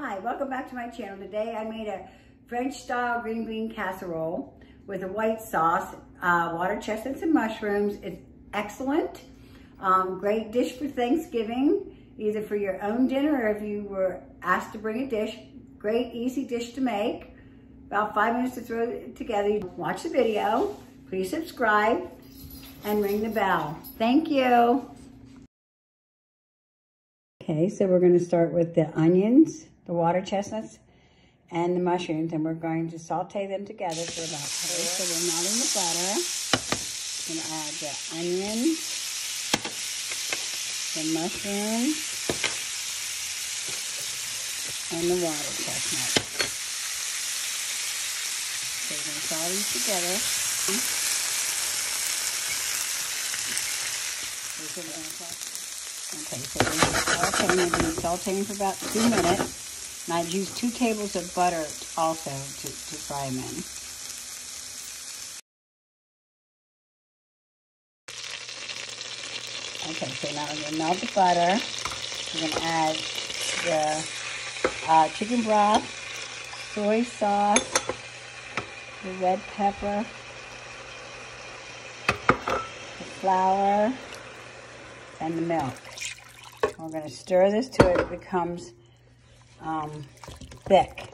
Hi, welcome back to my channel. Today I made a French style green bean casserole with a white sauce, uh, water chestnuts and mushrooms. It's excellent. Um, great dish for Thanksgiving, either for your own dinner or if you were asked to bring a dish. Great, easy dish to make. About five minutes to throw it together. Watch the video. Please subscribe and ring the bell. Thank you. Okay, so we're going to start with the onions the water chestnuts and the mushrooms, and we're going to saute them together for about okay, So we're melting the butter. To add the onions, the mushrooms, and the water chestnuts. So we're going to saute these together. Okay, so we're going to sauteing, sauteing for about two minutes. And I'd use two tables of butter also to, to fry them in. Okay, so now we're going to melt the butter. We're going to add the uh, chicken broth, soy sauce, the red pepper, the flour, and the milk. We're going to stir this till it becomes um, thick.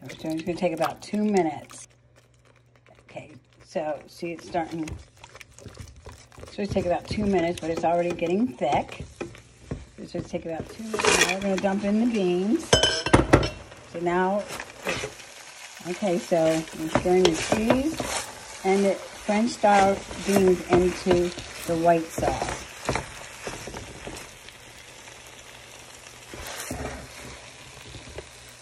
So it's going to take about two minutes. Okay, so see it's starting, it's going to take about two minutes, but it's already getting thick. It's going to take about two minutes. Now we're going to dump in the beans. So now, okay, so I'm stirring the cheese and the French style beans into the white sauce.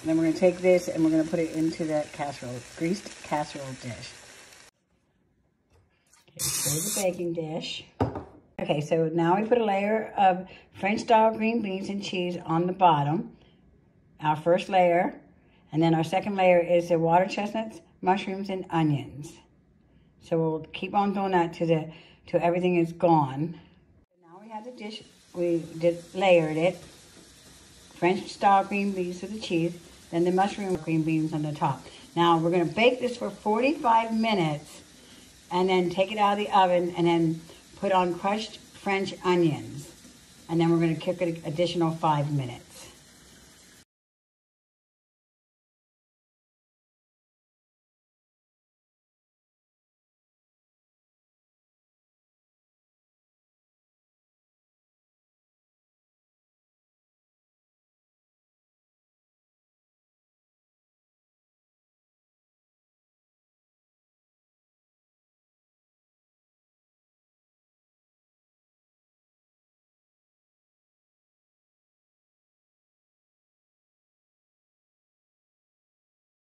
Then we're going to take this and we're going to put it into that casserole, greased casserole dish. Okay, so the baking dish. Okay, so now we put a layer of French style green beans and cheese on the bottom. Our first layer. And then our second layer is the water chestnuts, mushrooms, and onions. So we'll keep on doing that to the till everything is gone. Now we have the dish, we did layered it. French style green beans with the cheese then the mushroom green beans on the top. Now we're going to bake this for 45 minutes and then take it out of the oven and then put on crushed French onions. And then we're going to cook it additional five minutes.